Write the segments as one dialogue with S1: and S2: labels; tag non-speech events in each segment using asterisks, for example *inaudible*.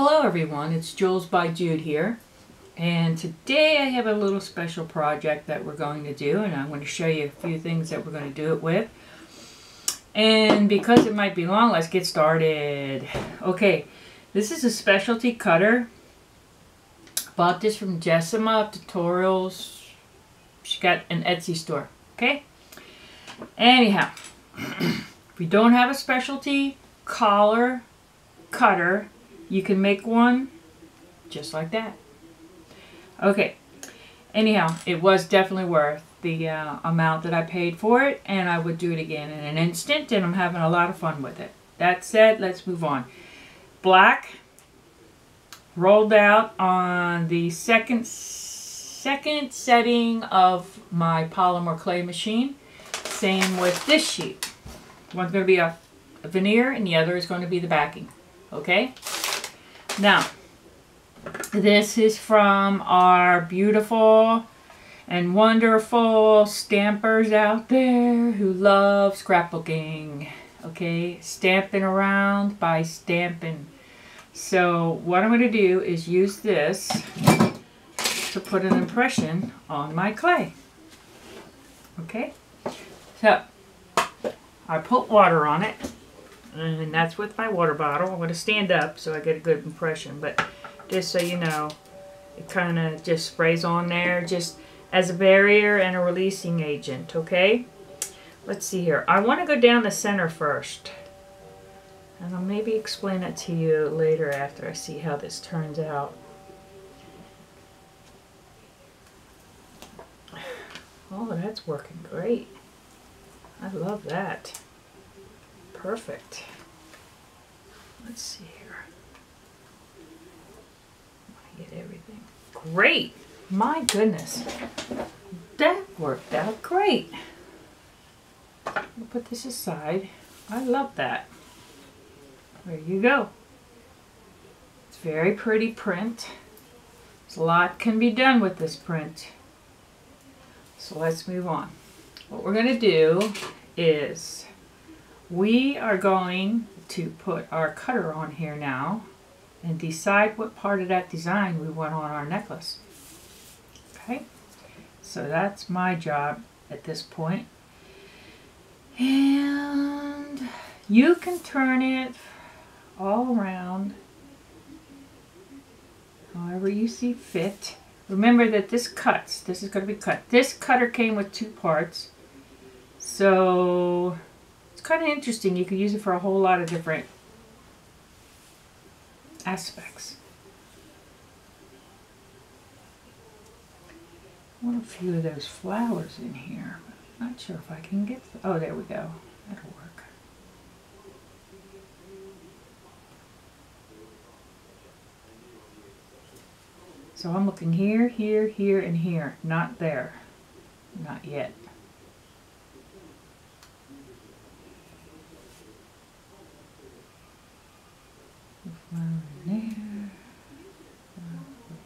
S1: Hello everyone, it's Jewels by Jude here. And today I have a little special project that we're going to do and I'm going to show you a few things that we're going to do it with. And because it might be long, let's get started. Okay, this is a specialty cutter. Bought this from Jessama Tutorials. She got an Etsy store, okay? Anyhow, *clears throat* you don't have a specialty collar cutter, you can make one just like that. Okay, anyhow, it was definitely worth the uh, amount that I paid for it, and I would do it again in an instant, and I'm having a lot of fun with it. That said, let's move on. Black, rolled out on the second, second setting of my polymer clay machine. Same with this sheet. One's going to be a, a veneer, and the other is going to be the backing. Okay? Now, this is from our beautiful and wonderful stampers out there who love scrapbooking. Okay, stamping around by stamping. So what I'm going to do is use this to put an impression on my clay. Okay, so I put water on it and that's with my water bottle. I'm going to stand up so I get a good impression, but just so you know, it kind of just sprays on there just as a barrier and a releasing agent, okay? Let's see here. I want to go down the center first. And I'll maybe explain it to you later after I see how this turns out. Oh, that's working great. I love that. Perfect. Let's see here. I get everything. Great. My goodness. That worked out great. We'll put this aside. I love that. There you go. It's very pretty print. a lot can be done with this print. So let's move on. What we're going to do is we are going to put our cutter on here now and decide what part of that design we want on our necklace. Okay, so that's my job at this point. And you can turn it all around however you see fit. Remember that this cuts. This is going to be cut. This cutter came with two parts. So kind of interesting. You could use it for a whole lot of different aspects. I want a few of those flowers in here. Not sure if I can get... Oh, there we go. That'll work. So I'm looking here, here, here, and here. Not there. Not yet. flower there,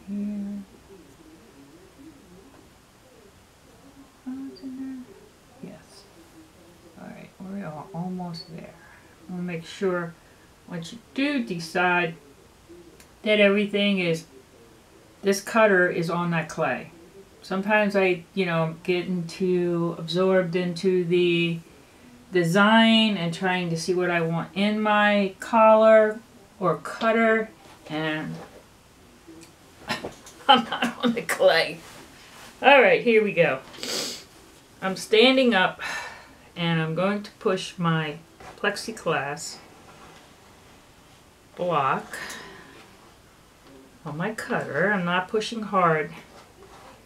S1: here. in there? Yes. Alright, are almost there. Want make sure once you do decide that everything is, this cutter is on that clay. Sometimes I, you know, get into, absorbed into the design and trying to see what I want in my collar or cutter and *laughs* I'm not on the clay. Alright, here we go. I'm standing up and I'm going to push my plexiglass block on my cutter. I'm not pushing hard.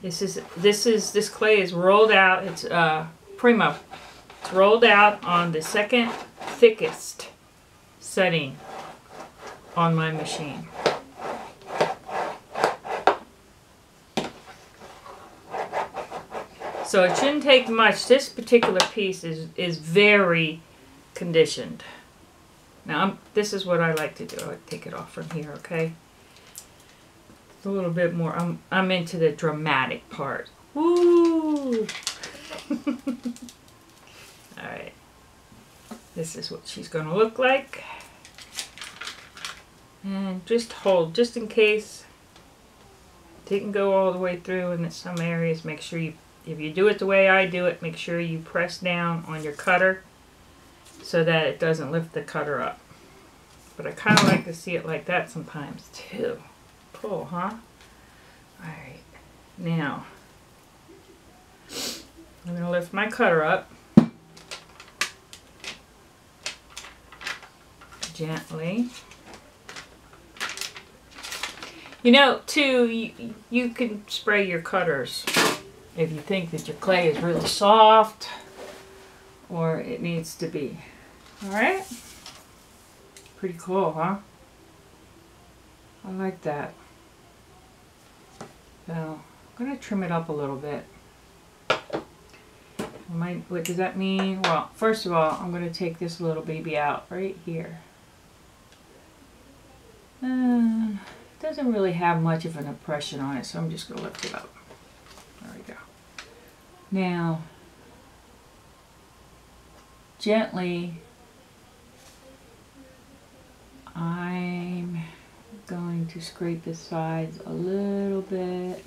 S1: This is this is this clay is rolled out. It's uh Premo. It's rolled out on the second thickest setting on my machine. So it shouldn't take much. This particular piece is, is very conditioned. Now, I'm, this is what I like to do. I take it off from here, okay? It's a little bit more. I'm, I'm into the dramatic part. Woo! *laughs* Alright. This is what she's going to look like. And just hold, just in case didn't go all the way through in some areas, make sure you, if you do it the way I do it, make sure you press down on your cutter so that it doesn't lift the cutter up. But I kind of like to see it like that sometimes too. Cool, huh? Alright, now I'm going to lift my cutter up gently. You know, too, you, you can spray your cutters if you think that your clay is really soft or it needs to be. Alright? Pretty cool, huh? I like that. So, I'm going to trim it up a little bit. Might, what does that mean? Well, first of all, I'm going to take this little baby out right here. Uh, doesn't really have much of an impression on it, so I'm just going to lift it up. Now, gently, I'm going to scrape the sides a little bit.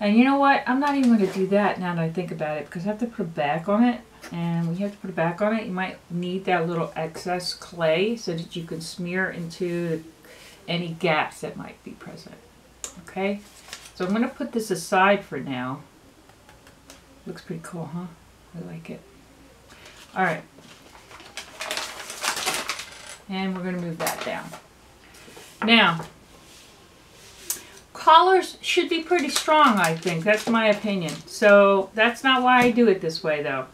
S1: And you know what? I'm not even going to do that now that I think about it because I have to put it back on it. And when you have to put it back on it, you might need that little excess clay so that you can smear into any gaps that might be present. Okay? So I'm going to put this aside for now. Looks pretty cool, huh? I like it. All right. And we're going to move that down. Now, collars should be pretty strong, I think. That's my opinion. So that's not why I do it this way, though.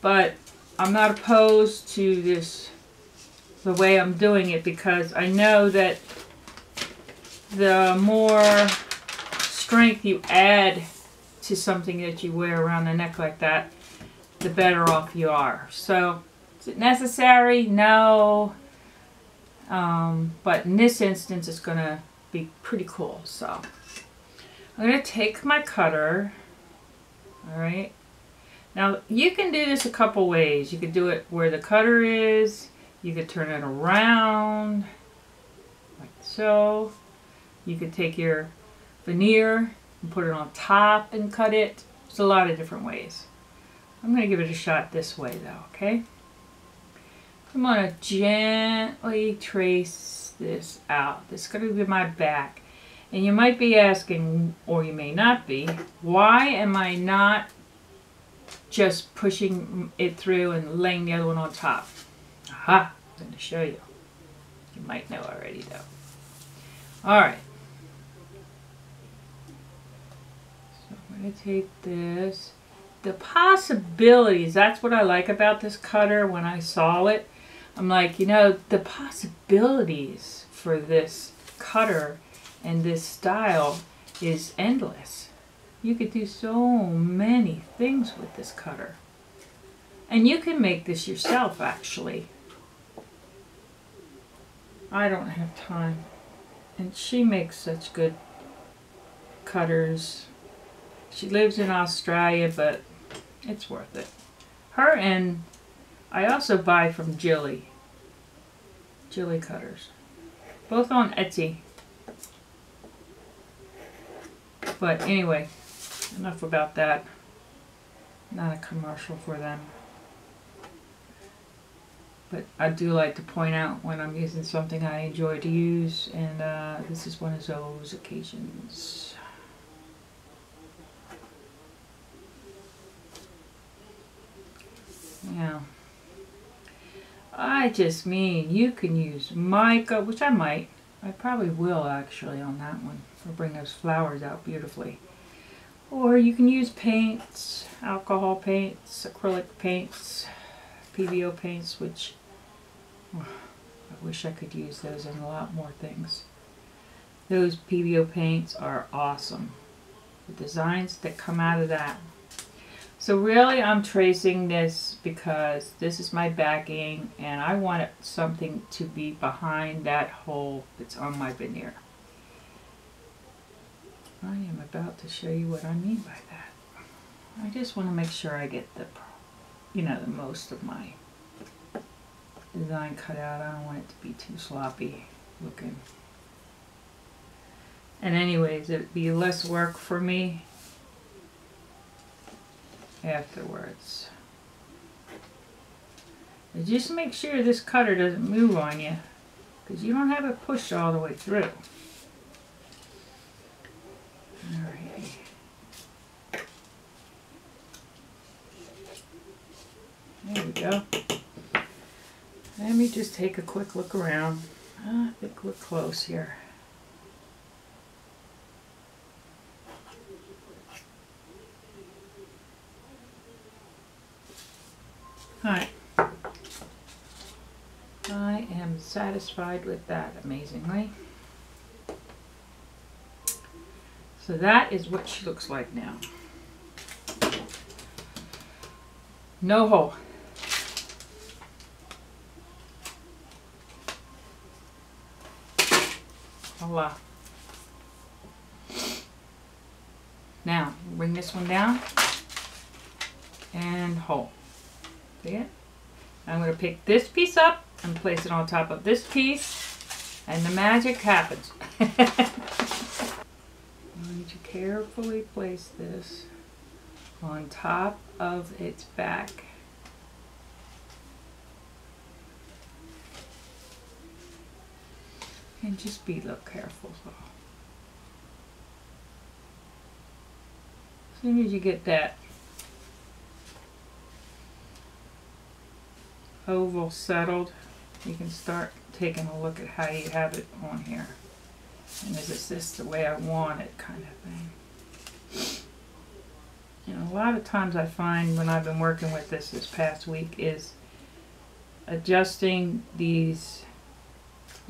S1: But I'm not opposed to this, the way I'm doing it, because I know that the more strength you add to something that you wear around the neck like that, the better off you are. So, is it necessary? No. Um, but in this instance, it's going to be pretty cool. So, I'm going to take my cutter. Alright. Now, you can do this a couple ways. You could do it where the cutter is. You could turn it around. Like so. You could take your veneer and put it on top and cut it. There's a lot of different ways. I'm going to give it a shot this way though, okay? I'm going to gently trace this out. This is going to be my back. And you might be asking, or you may not be, why am I not just pushing it through and laying the other one on top? Aha, I'm going to show you. You might know already though. Alright. So Going to take this. The possibilities, that's what I like about this cutter when I saw it. I'm like, you know, the possibilities for this cutter and this style is endless. You could do so many things with this cutter. And you can make this yourself, actually. I don't have time. And she makes such good cutters. She lives in Australia, but it's worth it. Her and I also buy from Jilly. Jilly Cutters. Both on Etsy. But anyway, enough about that. Not a commercial for them. But I do like to point out when I'm using something I enjoy to use, and uh, this is one of those occasions. Yeah. I just mean you can use mica, which I might. I probably will actually on that one. Or bring those flowers out beautifully. Or you can use paints, alcohol paints, acrylic paints, PBO paints, which oh, I wish I could use those in a lot more things. Those PBO paints are awesome. The designs that come out of that so really I'm tracing this because this is my backing and I want something to be behind that hole that's on my veneer. I am about to show you what I mean by that. I just want to make sure I get the, you know, the most of my design cut out. I don't want it to be too sloppy looking. And anyways, it'd be less work for me afterwards. Just make sure this cutter doesn't move on you because you don't have it pushed all the way through. Alright. There we go. Let me just take a quick look around. Ah, I think we're close here. Alright. I am satisfied with that, amazingly. So that is what she looks like now. No hole. Voila. Now, bring this one down and hole. See it? I'm going to pick this piece up and place it on top of this piece and the magic happens. *laughs* I need to carefully place this on top of its back. And just be a little careful. So. As soon as you get that oval settled, you can start taking a look at how you have it on here. And is this the way I want it kind of thing. Know, a lot of times I find when I've been working with this this past week is adjusting these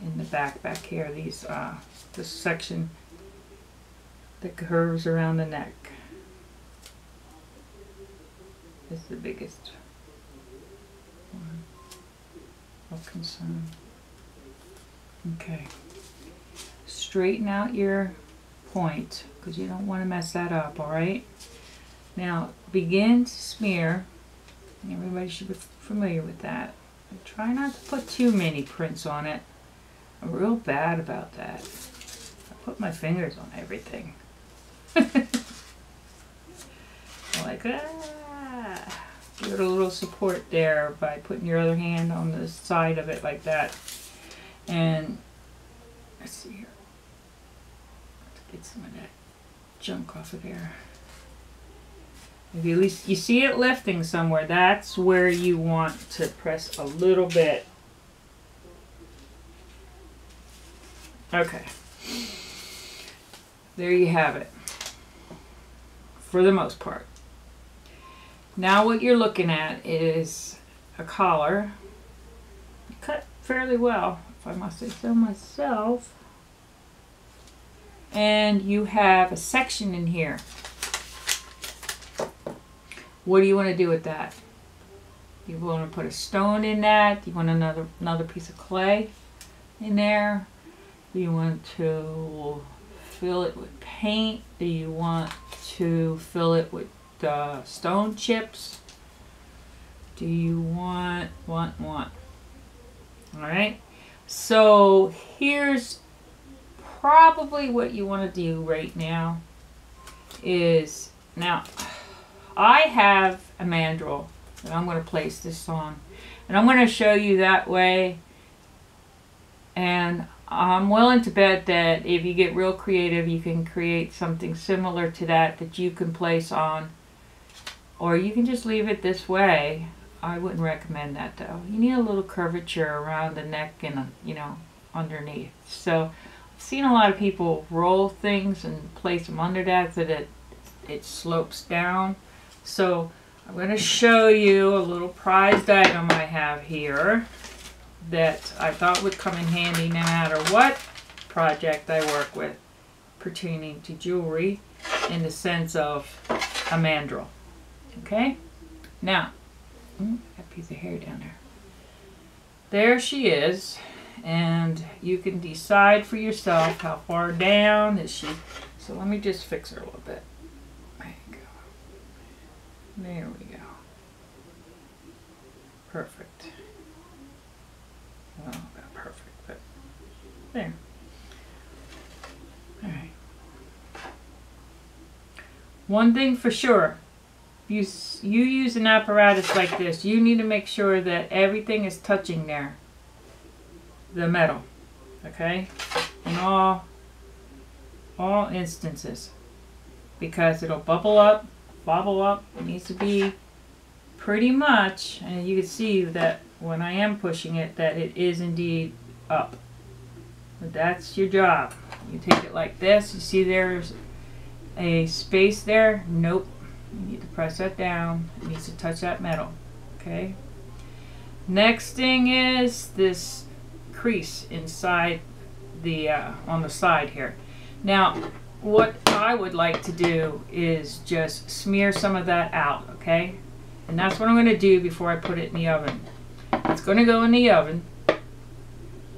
S1: in the back back here, these uh, this section that curves around the neck is the biggest one of concern. Okay. Straighten out your point because you don't want to mess that up, all right? Now, begin to smear. Everybody should be familiar with that. Try not to put too many prints on it. I'm real bad about that. I put my fingers on everything. *laughs* like, ah. A little support there by putting your other hand on the side of it like that. And let's see here. Let's get some of that junk off of there. If you at least you see it lifting somewhere, that's where you want to press a little bit. Okay. There you have it. For the most part. Now what you're looking at is a collar. Cut fairly well, if I must say so myself. And you have a section in here. What do you want to do with that? You want to put a stone in that? You want another another piece of clay in there? Do you want to fill it with paint? Do you want to fill it with uh, stone chips? Do you want, want, want? All right. So here's probably what you want to do right now is now I have a mandrel that I'm going to place this on and I'm going to show you that way and I'm willing to bet that if you get real creative you can create something similar to that that you can place on or you can just leave it this way. I wouldn't recommend that though. You need a little curvature around the neck and, you know, underneath. So I've seen a lot of people roll things and place them under that so that it slopes down. So I'm going to show you a little prized item I have here that I thought would come in handy no matter what project I work with pertaining to jewelry in the sense of a mandrel. Okay? Now, that piece of hair down there. There she is. And you can decide for yourself how far down is she. So let me just fix her a little bit. There go. There we go. Perfect. Well, not perfect, but there. Alright. one thing for sure, you, you use an apparatus like this, you need to make sure that everything is touching there. The metal. Okay? In all, all instances. Because it'll bubble up, bobble up. It needs to be pretty much, and you can see that when I am pushing it, that it is indeed up. But that's your job. You take it like this. You see there's a space there? Nope. You need to press that down. It needs to touch that metal. Okay. Next thing is this crease inside the uh, on the side here. Now, what I would like to do is just smear some of that out. Okay. And that's what I'm going to do before I put it in the oven. It's going to go in the oven.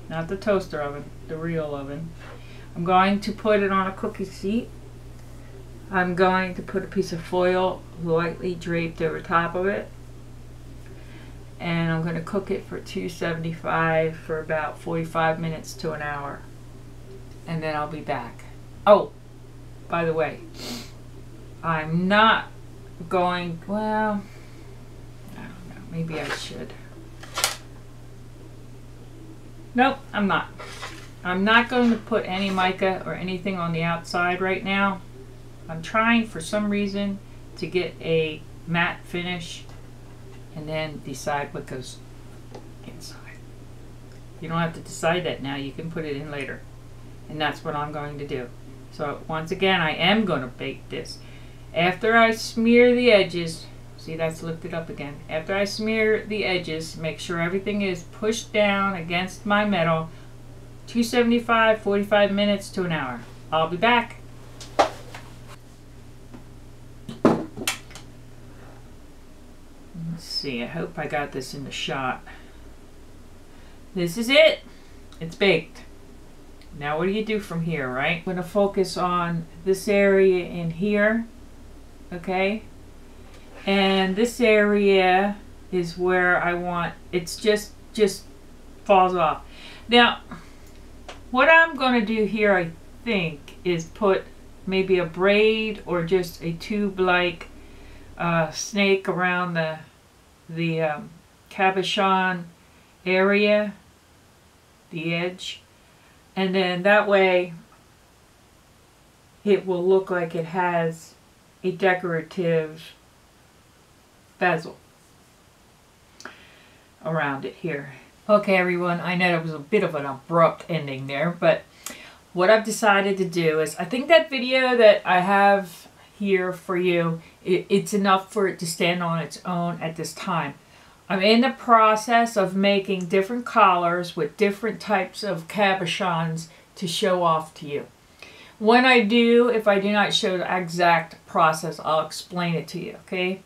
S1: Not the toaster oven, the real oven. I'm going to put it on a cookie sheet I'm going to put a piece of foil lightly draped over top of it and I'm going to cook it for 275 for about 45 minutes to an hour and then I'll be back. Oh, by the way, I'm not going, well, I don't know, maybe I should. Nope, I'm not. I'm not going to put any mica or anything on the outside right now I'm trying for some reason to get a matte finish and then decide what goes inside. You don't have to decide that now. You can put it in later. And that's what I'm going to do. So once again, I am going to bake this. After I smear the edges, see that's lifted up again. After I smear the edges, make sure everything is pushed down against my metal. 275, 45 minutes to an hour. I'll be back. See. I hope I got this in the shot. This is it. It's baked. Now what do you do from here, right? I'm going to focus on this area in here. Okay? And this area is where I want, it's just, just falls off. Now, what I'm going to do here, I think, is put maybe a braid or just a tube-like uh, snake around the the um, cabochon area, the edge, and then that way it will look like it has a decorative bezel around it here. Okay everyone, I know it was a bit of an abrupt ending there, but what I've decided to do is, I think that video that I have here for you. It, it's enough for it to stand on its own at this time. I'm in the process of making different collars with different types of cabochons to show off to you. When I do, if I do not show the exact process, I'll explain it to you, okay?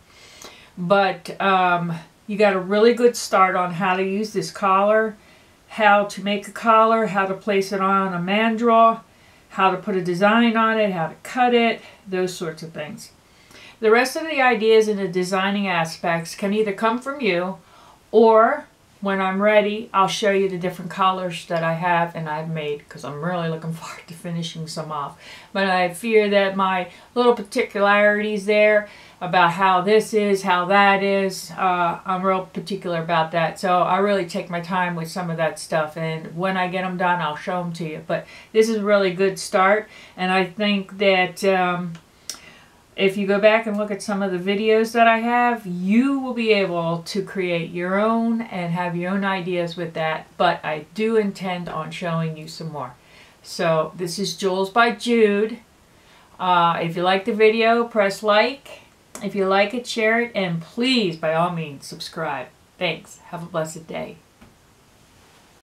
S1: But um, you got a really good start on how to use this collar, how to make a collar, how to place it on a mandrel, how to put a design on it, how to cut it, those sorts of things. The rest of the ideas and the designing aspects can either come from you or when I'm ready, I'll show you the different colors that I have and I've made because I'm really looking *laughs* forward to finishing some off. But I fear that my little particularities there about how this is, how that is. Uh, I'm real particular about that. So I really take my time with some of that stuff. And when I get them done, I'll show them to you. But this is a really good start. And I think that um, if you go back and look at some of the videos that I have, you will be able to create your own and have your own ideas with that. But I do intend on showing you some more. So this is Jewels by Jude. Uh, if you like the video, press like if you like it, share it, and please, by all means, subscribe. Thanks. Have a blessed day.